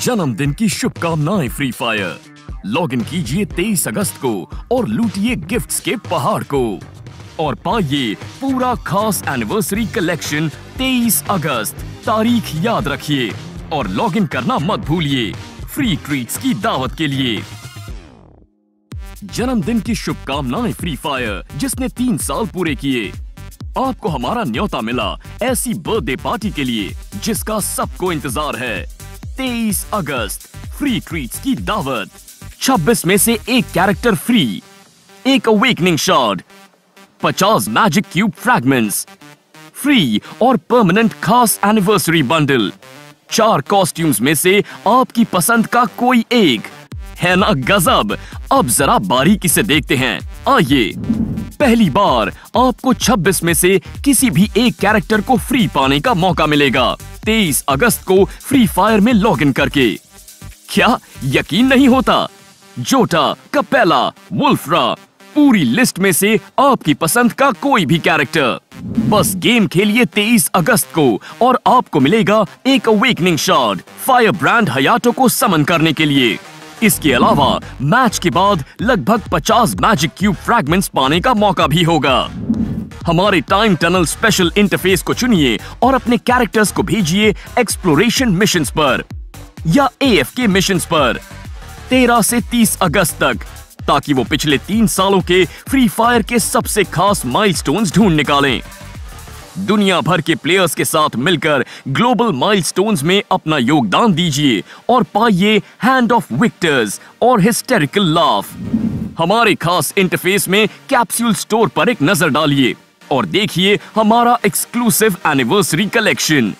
जन्मदिन की शुभकामनाएँ फ्री फायर लॉग इन कीजिए 23 अगस्त को और लूटिए गिफ्ट्स के पहाड़ को। और पाइए पूरा खास एनिवर्सरी कलेक्शन 23 अगस्त। तारीख याद रखिए और लॉग इन करना मत भूलिए। फ्री ट्रीट्स की दावत के लिए। जन्मदिन की शुभकामनाएँ फ्री फायर जिसने तीन साल पूरे किए। आपको हमारा न्योता मिला ऐसी बर्थडे पार्टी के लिए, जिसका सबको इंतज़ार है। 23 अगस्त फ्री ट्रीट्स की दावत। 26 में से एक कैरेक्टर फ्री एक awakening shot 50 magic cube fragments free और परमानेंट खास एनिवर्सरी बंडल चार कॉस्ट्यूम्स में से आपकी पसंद का कोई एक। है ना गजब? अब जरा बारीकी से देखते हैं। आइए। पहली बार आपको 26 में से किसी भी एक कैरेक्टर को फ्री पाने का मौका मिलेगा। 23 अगस्त को फ्री फायर में लॉगिन करके। क्या यकीन नहीं होता? जोटा, कपेला, वुल्फ्रा, पूरी लिस्ट में से आपकी पसंद का कोई भी कैरेक्टर बस गेम खेलिए 23 अगस्त को और आपको मिलेगा एक awakening shot fire brand Hayato को समन करने के लिए। इसके अलावा, मैच के बाद लगभग 50 मैजिक क्यूब फ्रैगमेंट्स पाने का मौका भी होगा। हमारे टाइम टनल स्पेशल इंटरफेस को चुनिए और अपने कैरेक्टर्स को भेजिए एक्सप्लोरेशन मिशन पर, या एएफ के मिशन पर 13 से 30 अगस्त तक, ताकि वो पिछले तीन सालों के फ्री फायर के सबसे खास माइलस्टोन्स ढूंढ निकालें। दुनिया भर के प्लेयर्स के साथ मिलकर ग्लोबल माइलस्टोन्स में अपना योगदान दीजिए और पाइए हैंड ऑफ़ विक्टर्स और हिस्टेरिकल लाफ हमारे खास इंटरफेस में कैप्सूल स्टोर पर एक नज़र डालिए और देखिए हमारा एक्सक्लूसिव एनिवर्सरी कलेक्शन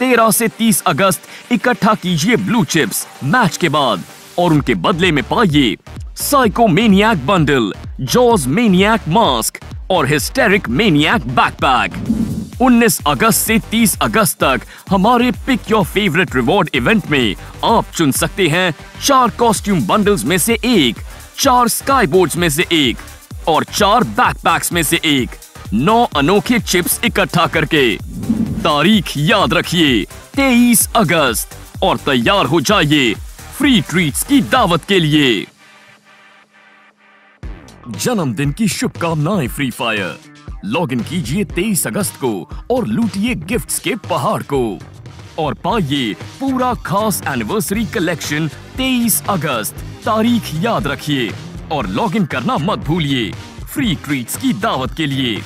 13 से 30 अगस्त इकट्ठा कीजिए ब्लू चिप्स मैच के बाद और उनके बदले में पाइए psycho maniac bundle jaws maniac mask और हिस्टेरिक मेनियक बैकपैक 19 अगस्त से 30 अगस्त तक हमारे pick your favourite reward event में आप चुन सकते हैं चार कॉस्ट्यूम बंडल्स में से एक, चार स्काई बोर्ड्स में से एक और चार बैकपैक्स में से एक। नौ अनोखे चिप्स इकट्ठा करके। तारीख याद रखिए 23 अगस्त। और तैयार हो जाइए फ्री ट्रीट्स की दावत के लिए। जन्मदिन की शुभकामनाएँ फ्री फायर लॉग इन कीजिए 23 अगस्त को और लूटिए गिफ्ट्स के पहाड़ को। और पाइए पूरा खास एनिवर्सरी कलेक्शन 23 अगस्त। तारीख याद रखिए और लॉग इन करना मत भूलिए। फ्री ट्रीट्स की दावत के लिए।